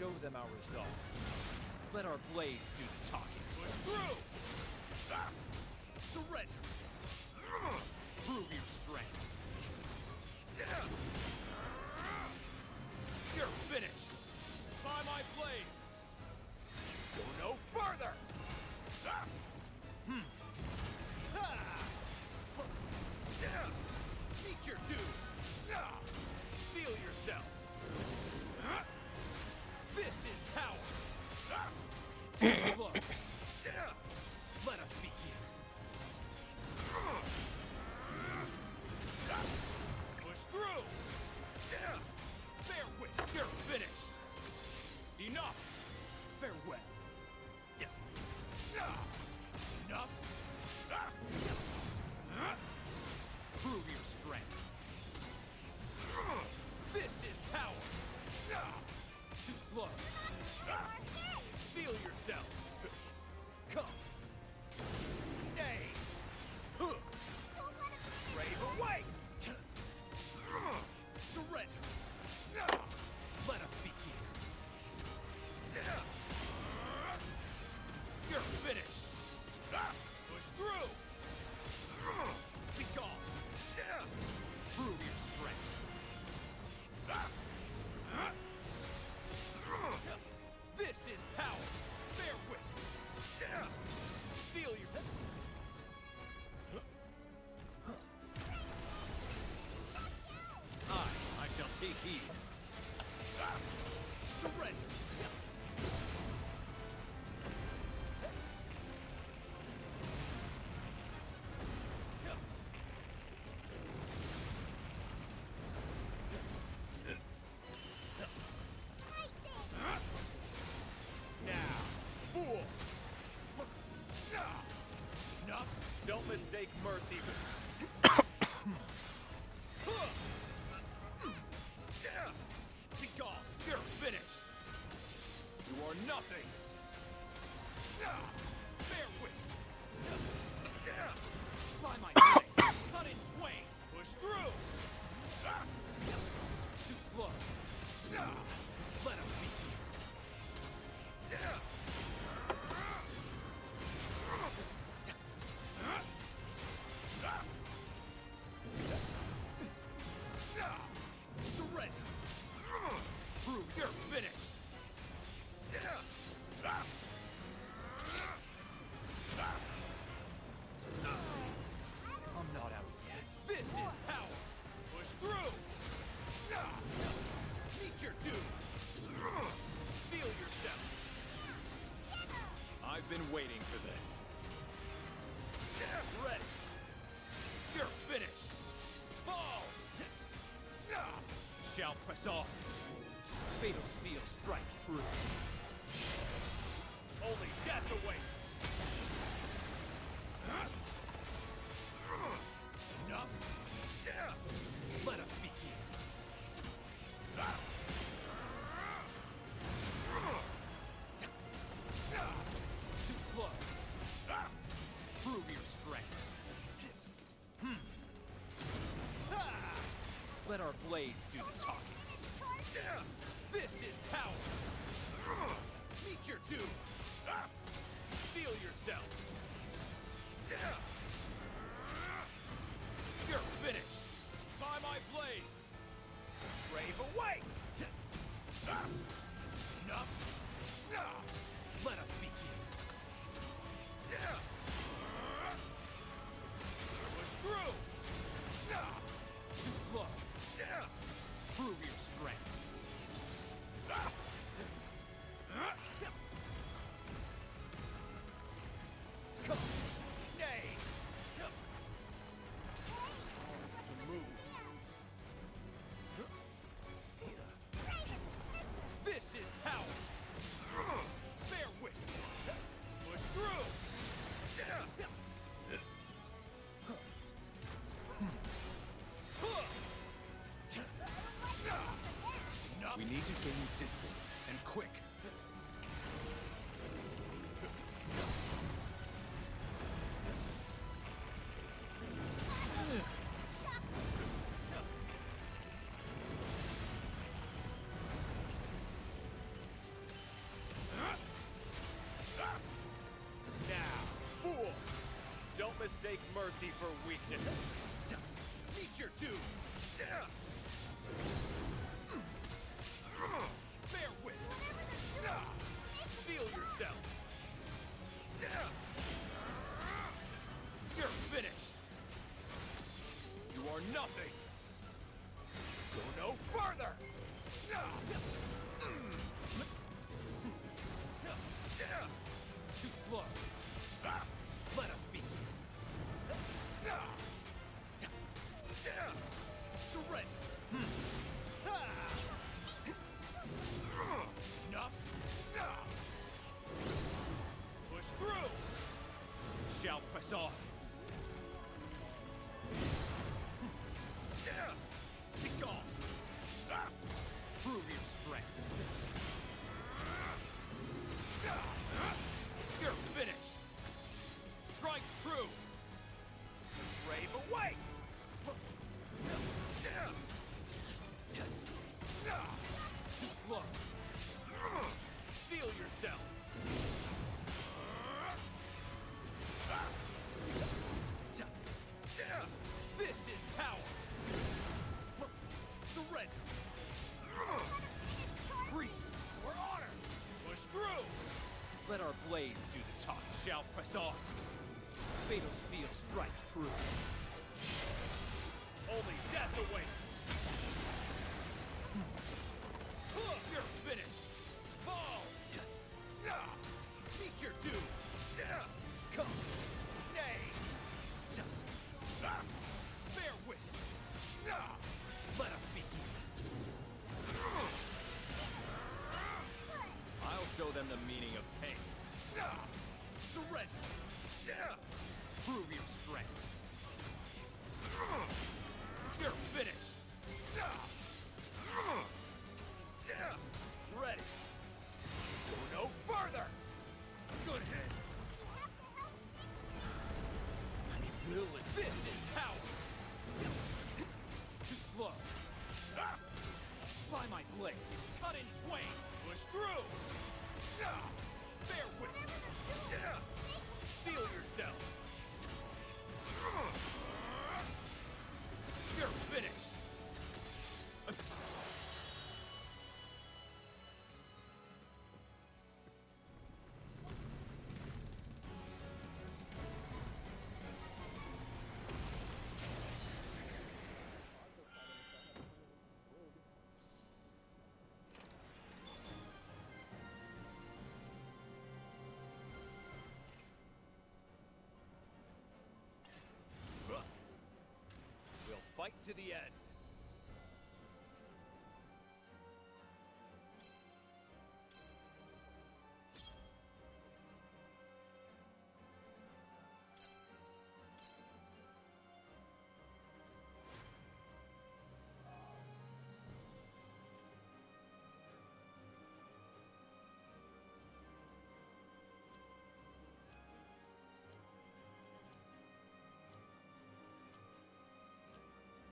show them our resolve. Let our blades do the talking. Push through! Ah! Surrender! Prove your strength! mercy you're finished. You are nothing. Bear witness. By my cut in twain, push through. Too slow. Let us be. us all. Fatal Steel Strike True. Only death awaits! let our blades do the talking. This is power! Meet your doom! Feel yourself! You're finished! By my blade! Brave awaits! Enough! Mercy for weakness. Meet your doom. Bear with. Feel yourself. You're finished. You are nothing. Surrender. Breathe for honor. Push through. Let our blades do the talk. Shall press on. Fatal steel strike true. Only death awaits. Show them the meaning of pain. Surrender. Prove your strength. You're finished. fight to the end.